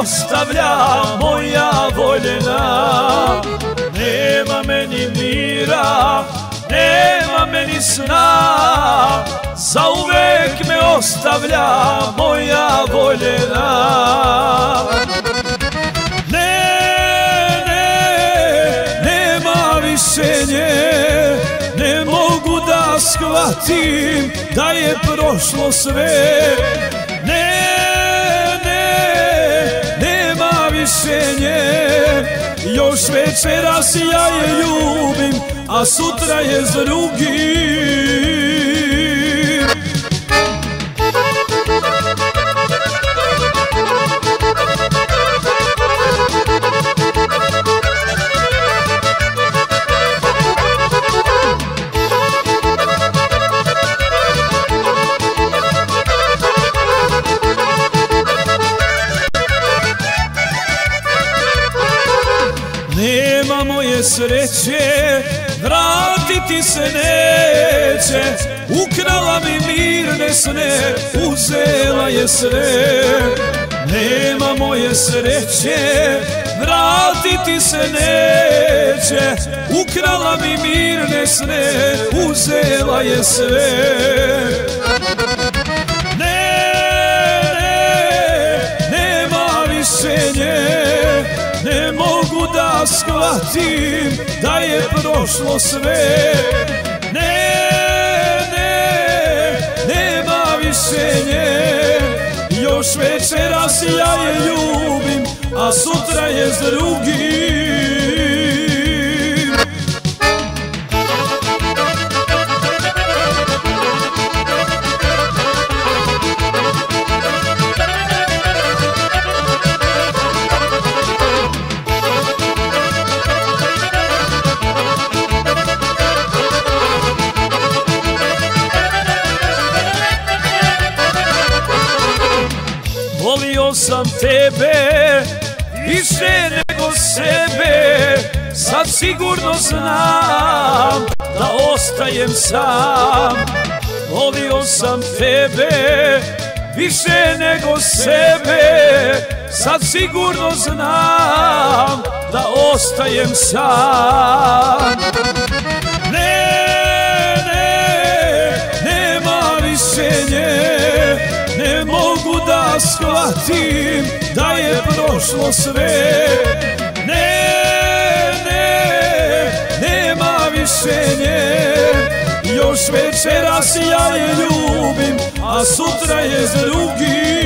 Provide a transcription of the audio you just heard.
ostavlja moja voljena. Nema meni mira, nema meni sna. Uvek me ostavlja moja voljena. Ne, ne, nema više nje. Ne mogu da shvatim da je prošlo sve Još večeras ja je ljubim, a sutra je s drugim Nema moje sreće, vratiti se neće. Ukrala mi mirne sne, uzela je sve. Nema moje sreće, vratiti se neće. Ukrala mi mirne sne, uzela je sve shvatim da je prošlo sve. Ne, ne, nema više nje. Još večeras ja je ljubim, a sutra je s drugim Volio sam tebe više nego sebe Sad sigurno znam da ostajem sam. Volio sam tebe više nego sebe Sad sigurno znam da ostajem sam shvatim da je prošlo sve. Ne, ne, nema više nje. Još večeras ja je ljubim, a sutra je s drugim